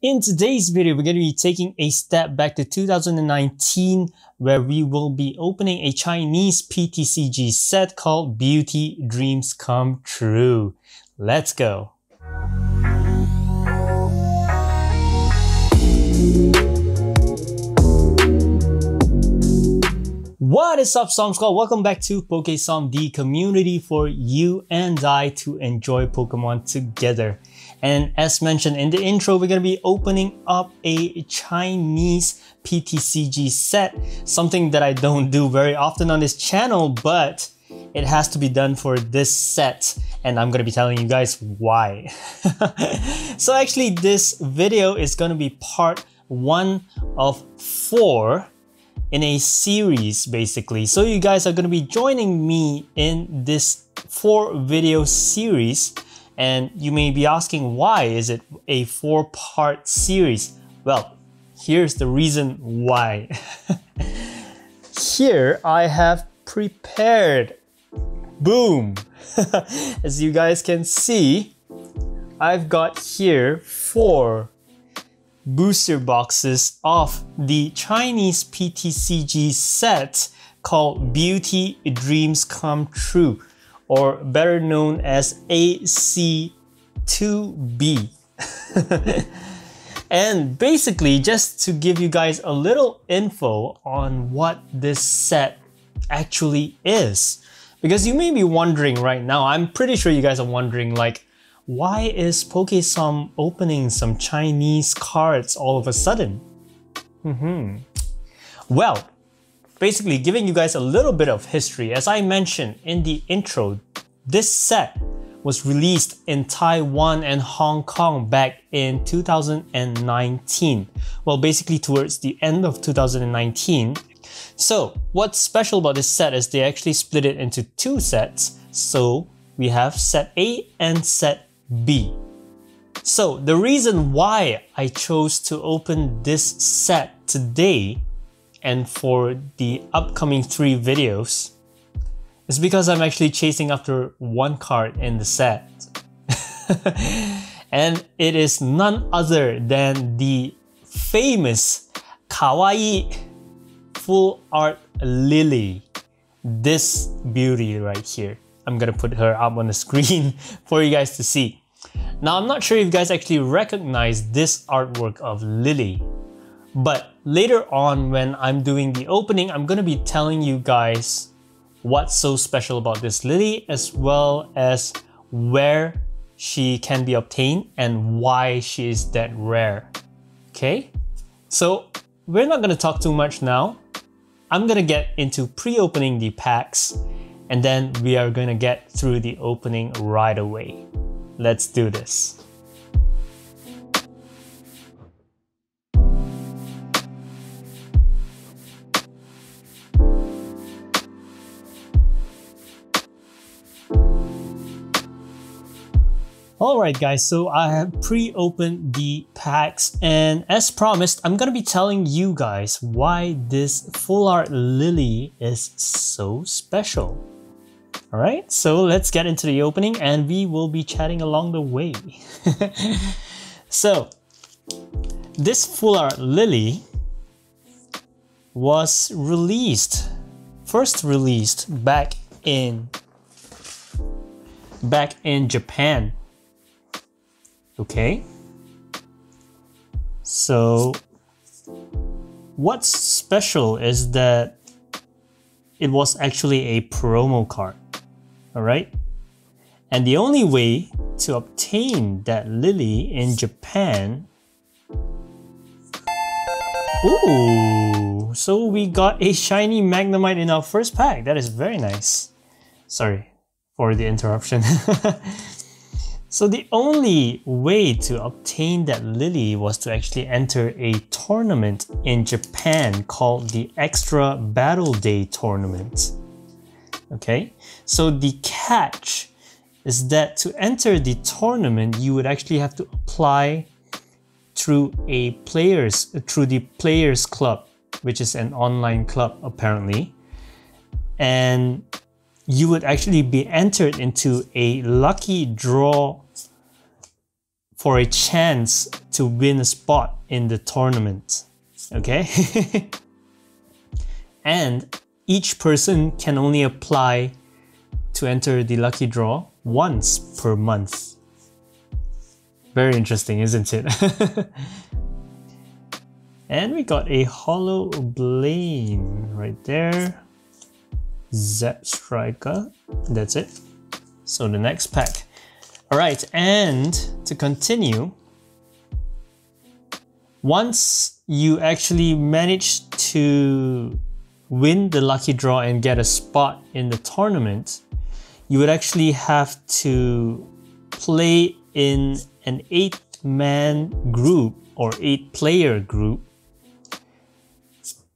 In today's video, we're going to be taking a step back to 2019 where we will be opening a Chinese PTCG set called Beauty Dreams Come True. Let's go. What is up, Somm Squad? Welcome back to PokeSomm, the community for you and I to enjoy Pokemon together. And as mentioned in the intro, we're to be opening up a Chinese PTCG set, something that I don't do very often on this channel, but it has to be done for this set and I'm to be telling you guys why. so actually this video is to be part one of four in a series basically. So you guys are to be joining me in this four video series and you may be asking why is it a four part series? Well, here's the reason why. Here I have prepared, boom. As you guys can see, I've got here four booster boxes of the Chinese PTCG set called Beauty Dreams Come True, or better known as AC2B. and basically, just to give you guys a little info on what this set actually is. Because you may be wondering right now, I'm pretty sure you guys are wondering like, why is PokeSomm opening some Chinese cards all of a sudden? Mm -hmm. Well, basically giving you guys a little bit of history, as I mentioned in the intro, this set was released in Taiwan and Hong Kong back in 2019. Well, basically towards the end of 2019. So what's special about this set is they actually split it into two sets. So we have set A and set B. So the reason why I chose to open this set today and for the upcoming three videos is because I'm actually chasing after one card in the set. and it is none other than the famous Kawaii Full Art Lillie. This beauty right here. I'm gonna put her up on the screen for you guys to see. Now, I'm not sure if you guys actually recognize this artwork of Lillie, but later on when I'm doing the opening, I'm gonna be telling you guys what's so special about this Lillie as well as where she can be obtained and why she is that rare. Okay? So we're not gonna talk too much now. I'm gonna get into pre-opening the packs and then we are to get through the opening right away. Let's do this. Alright guys, so I have pre-opened the packs and as promised, I'm gonna be telling you guys why this Full Art Lillie is so special. Alright, so let's get into the opening and we will be chatting along the way. so, this Full Art Lillie was released, first released back in back in Japan. Okay? So what's special is that it was actually a promo card all right? And the only way to obtain that Lillie in Japan Ooh, so we got a shiny Magnemite in our first pack. That is very nice. Sorry for the interruption. so the only way to obtain that Lillie was to actually enter a tournament in Japan called the Extra Battle Day Tournament. Okay, so the catch is that to enter the tournament, you would actually have to apply through a players through the players club, which is an online club apparently, and you would actually be entered into a lucky draw for a chance to win a spot in the tournament. Okay? and each person can only apply to enter the lucky draw once per month. Very interesting, isn't it? and we got a Holo blade right there. Zap Striker. That's it. So the next pack. Alright, and to continue, once you actually manage to win the lucky draw and get a spot in the tournament, you would actually have to play in an eight man group or eight player group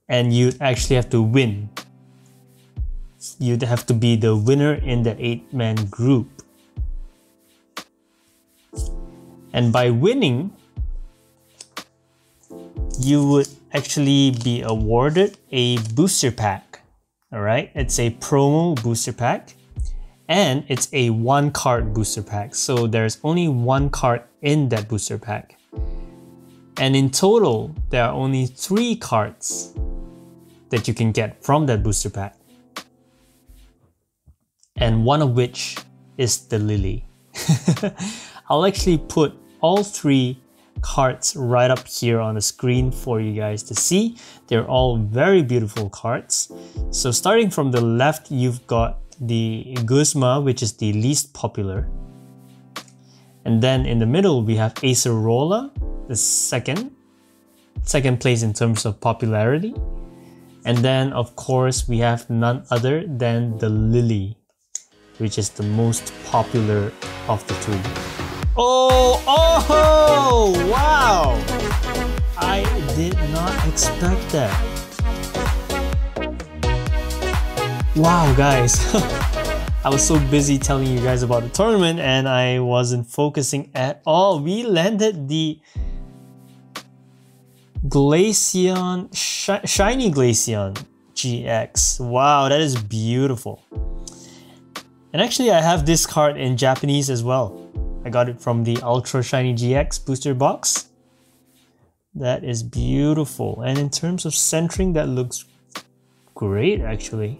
and you'd actually have to win. You'd have to be the winner in the eight man group. And by winning, you would actually be awarded a booster pack. All right, it's a promo booster pack and it's a one card booster pack. So there's only one card in that booster pack. And in total, there are only three cards that you can get from that booster pack. And one of which is the Lillie. I'll actually put all three cards right up here on the screen for you guys to see. They're all very beautiful cards. So starting from the left, you've got the Guzma, which is the least popular. And then in the middle, we have Acerola, the second, second place in terms of popularity. And then of course, we have none other than the Lillie, which is the most popular of the three. Oh, oh, wow! I did not expect that. Wow, guys. I was so busy telling you guys about the tournament and I wasn't focusing at all. We landed the Glaceon, Sh Shiny Glaceon GX. Wow, that is beautiful. And actually I have this card in Japanese as well. I got it from the Ultra Shiny GX booster box. That is beautiful. And in terms of centering, that looks great actually.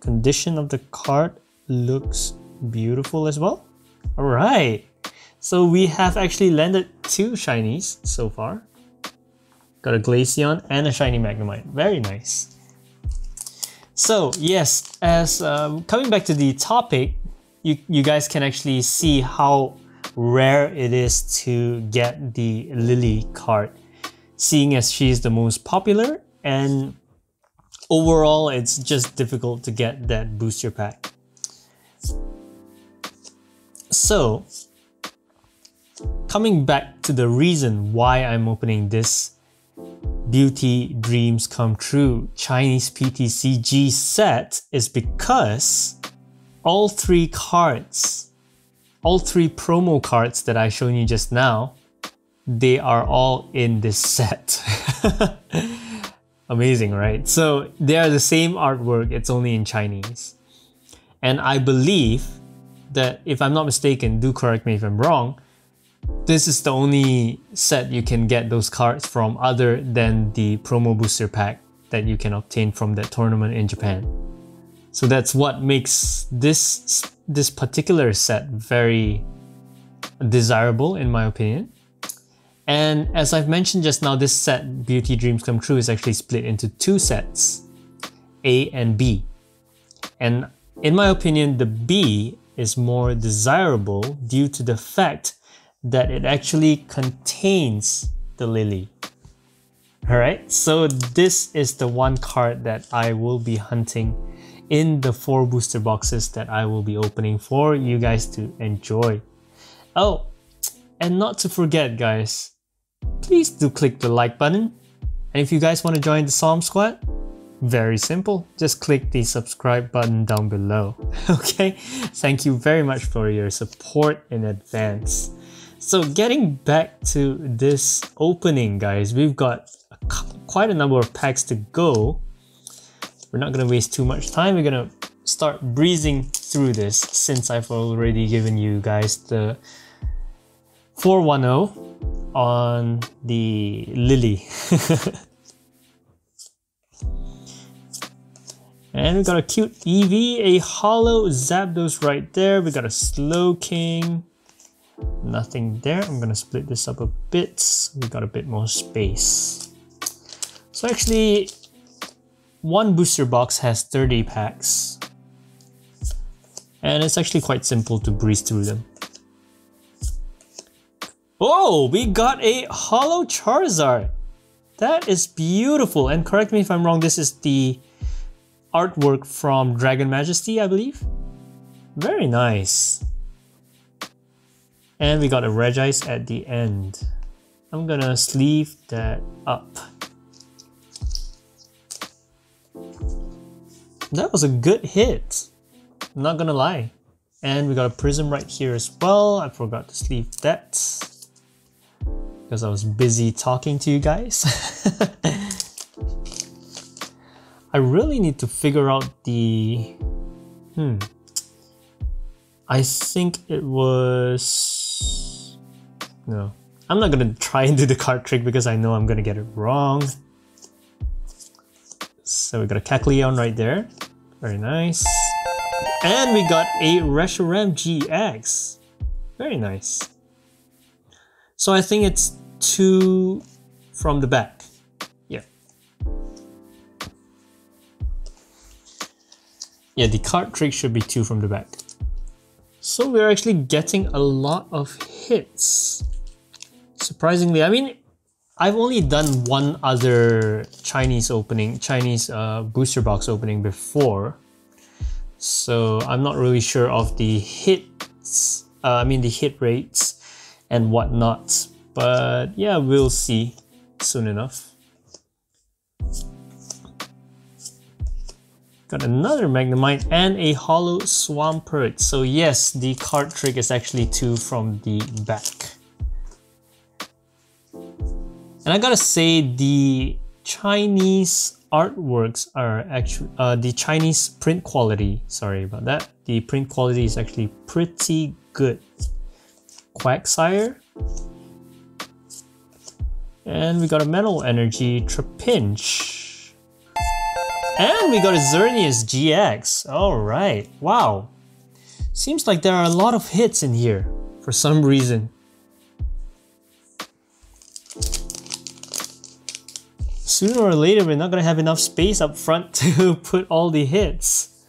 Condition of the card looks beautiful as well. All right. So we have actually landed two shinies so far. Got a Glaceon and a shiny Magnemite. Very nice. So yes, as uh, coming back to the topic, you, you guys can actually see how rare it is to get the Lillie card, seeing as she's the most popular and overall it's just difficult to get that booster pack. So, coming back to the reason why I'm opening this Beauty Dreams Come True Chinese PTCG set is because all three cards, all three promo cards that I shown you just now, they are all in this set. Amazing, right? So they are the same artwork, it's only in Chinese. And I believe that if I'm not mistaken, do correct me if I'm wrong, this is the only set you can get those cards from other than the promo booster pack that you can obtain from that tournament in Japan. So that's what makes this this particular set very desirable in my opinion. And as I've mentioned just now, this set, Beauty Dreams Come True, is actually split into two sets, A and B. And in my opinion, the B is more desirable due to the fact that it actually contains the Lillie. Alright, so this is the one card that I will be hunting in the four booster boxes that I will be opening for you guys to enjoy. Oh, and not to forget guys, please do click the like button. And if you guys want to join the Somm Squad, very simple, just click the subscribe button down below. okay, thank you very much for your support in advance. So getting back to this opening guys, we've got a, quite a number of packs to go. We're not going to waste too much time. We're going to start breezing through this since I've already given you guys the 410 on the Lillie. and we got a cute Eevee, a holo Zapdos right there. We got a Slowking. Nothing there. I'm gonna split this up a bit. We got a bit more space. So actually, one booster box has 30 packs. And it's actually quite simple to breeze through them. Oh, we got a Holo Charizard. That is beautiful. And correct me if I'm wrong, this is the artwork from Dragon Majesty, I believe. Very nice. And we got a Regice at the end. I'm gonna sleeve that up. That was a good hit. I'm not gonna lie. And we got a prism right here as well. I forgot to sleeve that because I was busy talking to you guys. I really need to figure out the... Hmm. I think it was... No. I'm not gonna try and do the card trick because I know I'm gonna get it wrong. So we got a Kecleon right there. Very nice. And we got a Reshiram GX. Very nice. So I think it's two from the back. Yeah. Yeah, the card trick should be two from the back. So we're actually getting a lot of hits. Surprisingly, I mean, I've only done one other Chinese opening, Chinese uh, booster box opening before. So I'm not really sure of the hits, uh, I mean the hit rates and whatnot. But yeah, we'll see soon enough. Got another Magnemite and a Holo Swampert. So yes, the card trick is actually two from the back. And I gotta say, the Chinese artworks are actually, uh, the Chinese print quality, sorry about that, the print quality is actually pretty good. Quagsire, and we got a Metal Energy Trapinch. And we got a Xerneas GX. Alright, wow. Seems like there are a lot of hits in here for some reason. Sooner or later, we're not gonna have enough space up front to put all the hits.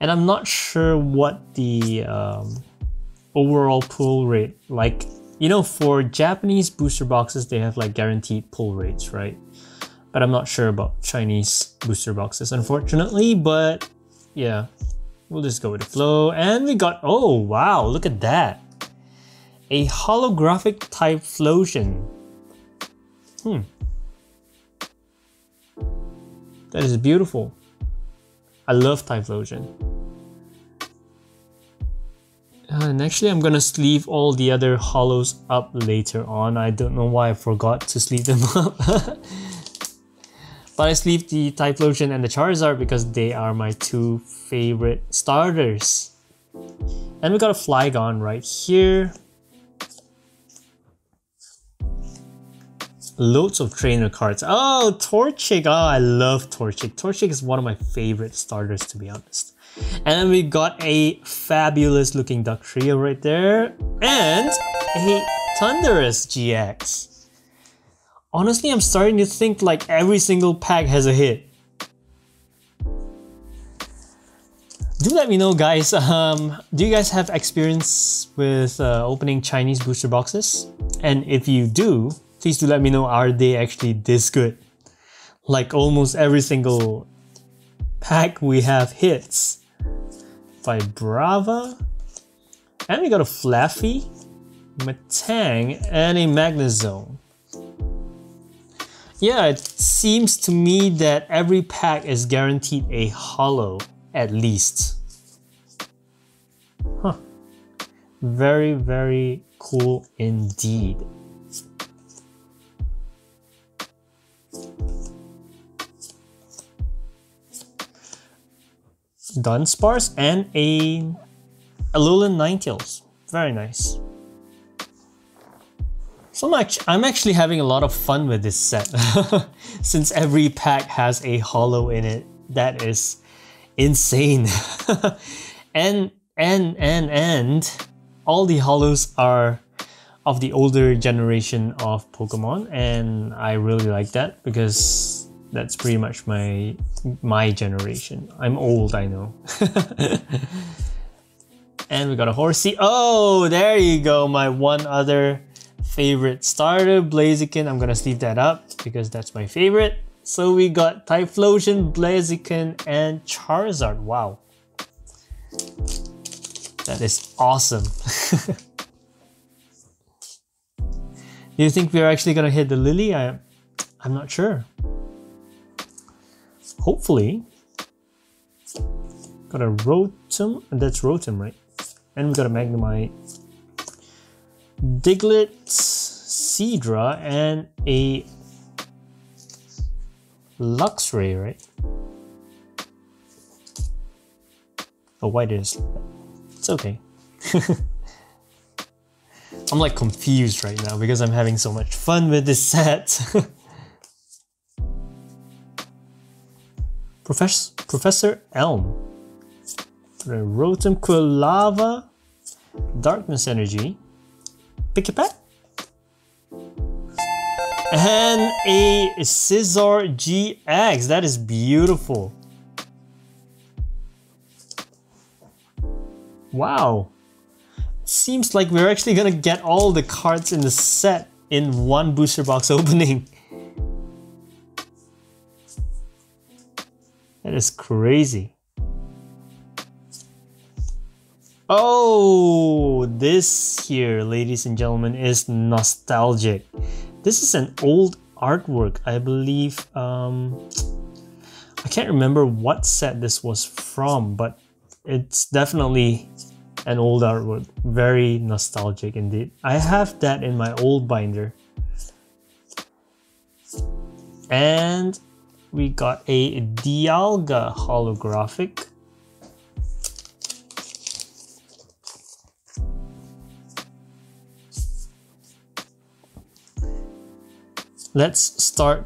And I'm not sure what the um, overall pull rate, like you know, for Japanese booster boxes, they have like guaranteed pull rates, right? But I'm not sure about Chinese booster boxes, unfortunately, but yeah, we'll just go with the flow. And we got, oh wow, look at that. A holographic Typhlosion. Hmm. That is beautiful. I love Typhlosion. Uh, and actually I'm gonna sleeve all the other holos up later on. I don't know why I forgot to sleeve them up. But I sleeved the Typhlosion and the Charizard because they are my two favorite starters. And we got a Flygon right here. Loads of trainer cards. Oh, Torchic. Oh, I love Torchic. Torchic is one of my favorite starters to be honest. And we got a fabulous looking Dugtrio right there. And a Thundurus GX. Honestly, I'm starting to think like every single pack has a hit. Do let me know guys, um, do you guys have experience with uh, opening Chinese booster boxes? And if you do, please do let me know, are they actually this good? Like almost every single pack we have hits. Vibrava. And we got a Flaaffy, Metang, and a Magnezone. Yeah, it seems to me that every pack is guaranteed a holo, at least. Huh. Very, very cool indeed. Dunsparce and a Alolan Ninetales. Very nice. So much. I'm actually having a lot of fun with this set. Since every pack has a holo in it, that is insane. and and and and all the holos are of the older generation of Pokemon and I really like that because that's pretty much my my generation. I'm old, I know. and we got a horsey. Oh, there you go, my one other favorite starter, Blaziken. I'm gonna sleeve that up because that's my favorite. So we got Typhlosion, Blaziken, and Charizard. Wow. That is awesome. Do you think we're actually gonna hit the Lillie? I, I'm not sure. Hopefully. Got a Rotom, and that's Rotom, right? And we got a Magnemite. Diglett, Seadra, and a Luxray, right? Oh, why this? It's okay. I'm like confused right now because I'm having so much fun with this set. Professor Professor Elm. Rotom Quilava. Darkness Energy. Pikipek. And a Scizor GX. That is beautiful. Wow. Seems like we're actually gonna get all the cards in the set in one booster box opening. That is crazy. Oh, this here, ladies and gentlemen, is nostalgic. This is an old artwork, I believe. Um, I can't remember what set this was from, but it's definitely an old artwork. Very nostalgic indeed. I have that in my old binder. And we got a Dialga holographic. Let's start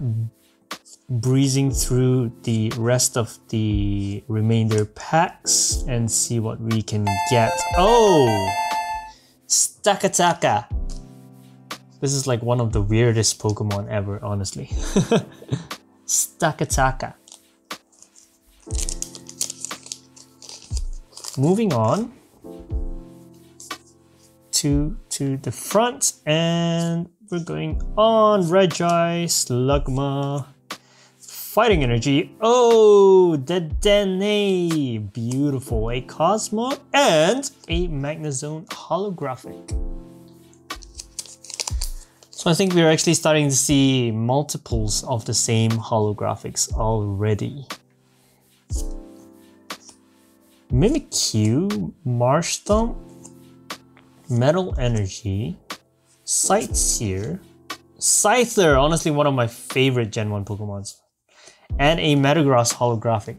breezing through the rest of the remainder packs and see what we can get. Oh! Stakataka! This is like one of the weirdest Pokemon ever, honestly. Stakataka. Moving on to, to the front and we're going on Reggie, Slugma, Fighting Energy. Oh, the Dene. Beautiful. A Cosmo and a Magnezone holographic. So I think we're actually starting to see multiples of the same holographics already. Mimikyu, Marshtomp, Metal Energy, Sightseer, Scyther, honestly one of my favorite Gen 1 Pokemons and a Metagross holographic.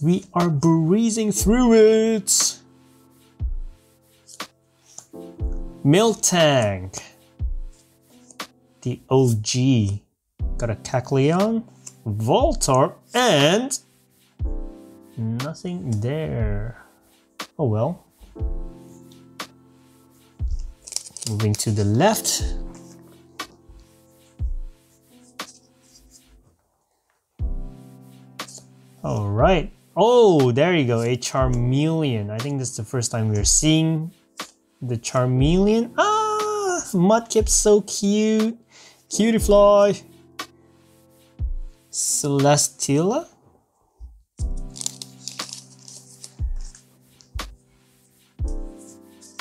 We are breezing through it. Miltank. The OG. Got a Kecleon, Voltorb, and nothing there. Oh well. Moving to the left, All right. Oh, there you go, a Charmeleon. I think this is the first time we're seeing the Charmeleon. Ah, Mudkip's so cute. Cutiefly. Celesteela.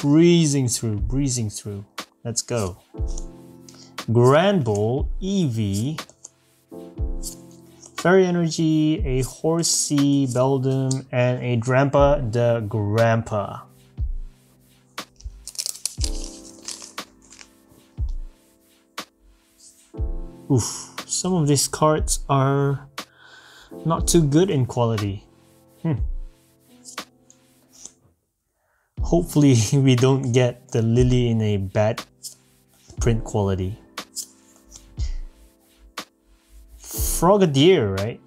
Breezing through, breezing through. Let's go. Granbull, Eevee, Fairy Energy, a Horsey Beldum, and a Drampa the Grandpa. Oof, some of these cards are not too good in quality. Hmm. Hopefully we don't get the Lillie in a bad print quality. Frogadier, right?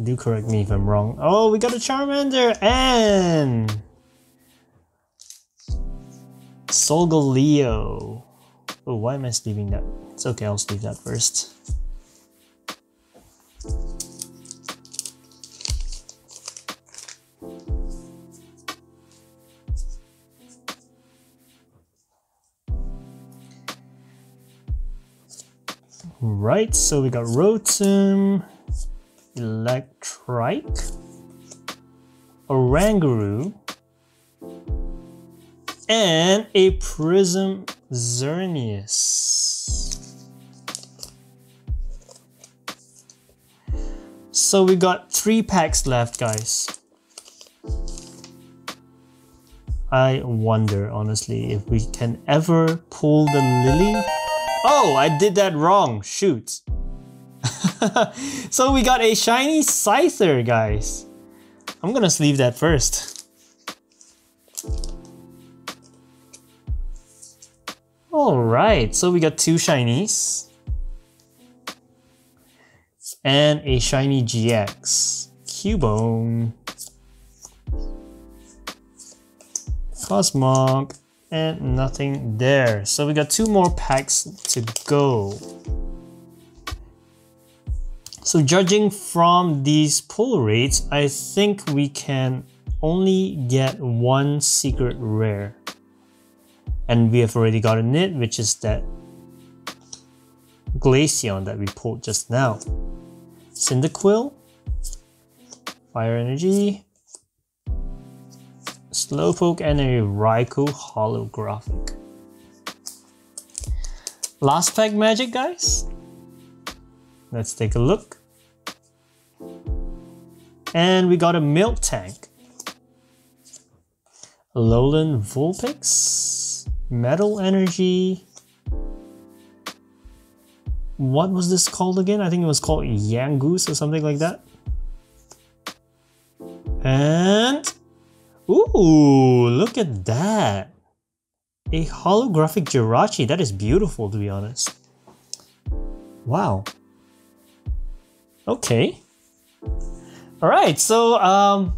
Do correct me if I'm wrong. Oh, we got a Charmander and Solgaleo. Oh, why am I sleeping that? It's okay, I'll sleep that first. Right, so we got Rotom, Electrike, Oranguru, and a Prism Xerneas. So we got three packs left, guys. I wonder, honestly, if we can ever pull the Lillie. Oh, I did that wrong. Shoot. so we got a shiny Scyther, guys. I'm gonna sleeve that first. Alright, so we got two shinies. And a shiny GX. Cubone. Cosmog. And nothing there. So we got two more packs to go. So judging from these pull rates, I think we can only get one secret rare and we have already gotten it which is that Glaceon that we pulled just now Cyndaquil Fire Energy Slowpoke and a Raikou holographic last pack magic guys let's take a look and we got a Miltank Alolan Vulpix Metal Energy. What was this called again? I think it was called Yangoose or something like that. And... Ooh, look at that. A holographic Jirachi. That is beautiful, to be honest. Wow. Okay. Alright, so um,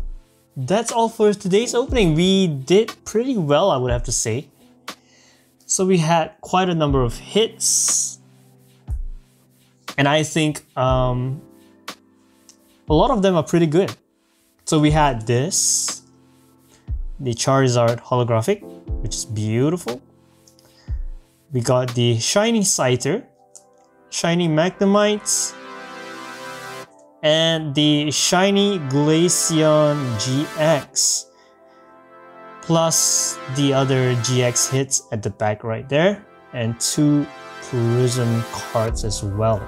that's all for today's opening. We did pretty well, I would have to say. So we had quite a number of hits. And I think um, a lot of them are pretty good. So we had this, the Charizard holographic, which is beautiful. We got the Shiny Scyther, Shiny Magnemite, and the Shiny Glaceon GX plus the other GX hits at the back right there and two Prism cards as well.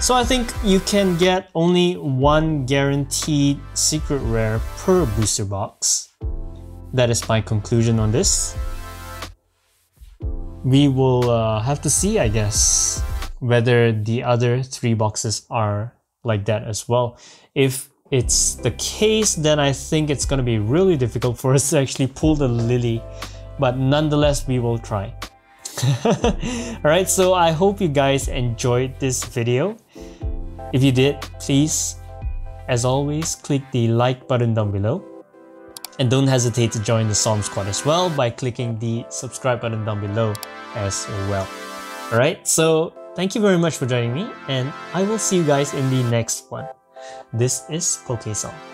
So I think you can get only one guaranteed secret rare per booster box. That is my conclusion on this. We will uh, have to see, I guess, whether the other three boxes are like that as well. If it's the case, then I think it's going to be really difficult for us to actually pull the Lillie. But nonetheless, we will try. Alright, so I hope you guys enjoyed this video. If you did, please, as always, click the like button down below. And don't hesitate to join the Somm Squad as well by clicking the subscribe button down below as well. Alright, so thank you very much for joining me and I will see you guys in the next one. This is PokeSomm.